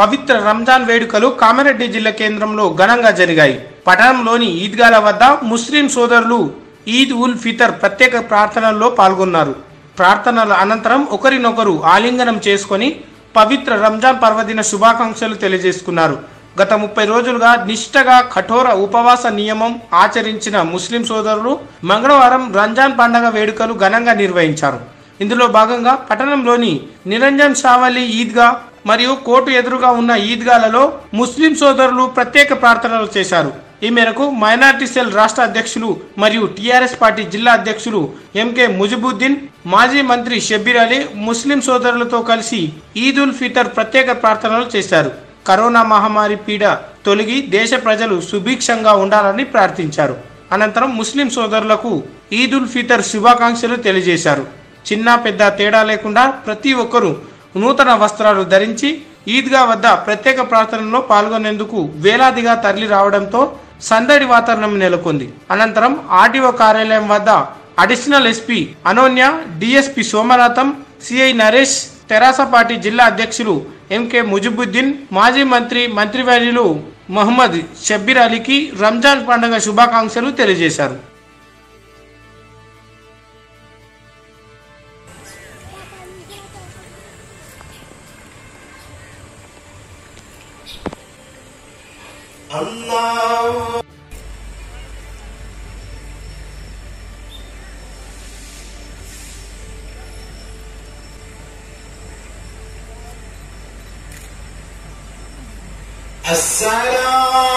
పవిత్ర రంజాన్ వేడుకలు కామారెడ్డి జిల్లా కేంద్రంలో ఘనంగా జరిగాయి. పట్టణంలోని ఈద్గాల వద్ద ముస్లిం సోదరులు ఈద్ ఉల్ ఫితర్ ప్రత్యేక ప్రార్థనల్లో పాల్గొన్నారు. ప్రార్థనల అనంతరం ఒకరినొకరు ఆలింగనం చేసుకొని పవిత్ర రంజాన్ పర్వదిన శుభాకాంక్షలు తెలియజేసుకున్నారు. గత ముప్పై రోజులుగా నిష్ఠగా కఠోర ఉపవాస నియమం ఆచరించిన ముస్లిం సోదరులు మంగళవారం రంజాన్ పండగ వేడుకలు ఘనంగా నిర్వహించారు. ఇందులో భాగంగా పట్టణంలోని నిరంజన్ సావలి ఈద్గా మరియు కోర్టు ఎదురుగా ఉన్న ఈద్గాలలో ముస్లిం సోదరులు ప్రత్యేక ప్రార్థనలు చేశారు. ఈ మేరకు మైనార్టీ సెల్ రాష్ట్ర అధ్యక్షులు మరియు టీఆర్ఎస్ పార్టీ జిల్లా అధ్యక్షులు ఎంకే ముజిబుద్దీన్ మాజీ మంత్రి షబ్బీర్ అలీ ముస్లిం సోదరులతో కలిసి ఈద్ ఉల్ ఫితర్ ప్రత్యేక ప్రార్థనలు చేశారు. కరోనా మహమ్మారి పీడ తొలగి దేశ ప్రజలు సుభిక్షంగా ఉండాలని ప్రార్థించారు. అనంతరం ముస్లిం సోదరులకు ఈద్ ఉల్ ఫితర్ శుభాకాంక్షలు తెలియజేశారు. చిన్న పెద్ద తేడా లేకుండా ప్రతి ఒక్కరూ నూతన వస్త్రాలు ధరించి ఈద్గా వద్ద ప్రత్యేక ప్రార్థనలో పాల్గొనేందుకు వేలాదిగా తరలి రావడంతో సందడి వాతావరణం నెలకొంది. అనంతరం ఆర్టీఓ కార్యాలయం వద్ద additional SP Anonya DSP Somanatham CI Naresh తెరాస పార్టీ జిల్లా అధ్యక్షులు ఎంకే ముజిబుద్దీన్ మాజీ మంత్రి మంత్రివర్యులు మహమ్మద్ షబ్బీర్ అలీకి రంజాన్ పండుగ శుభాకాంక్షలు తెలియజేశారు. Allah السلام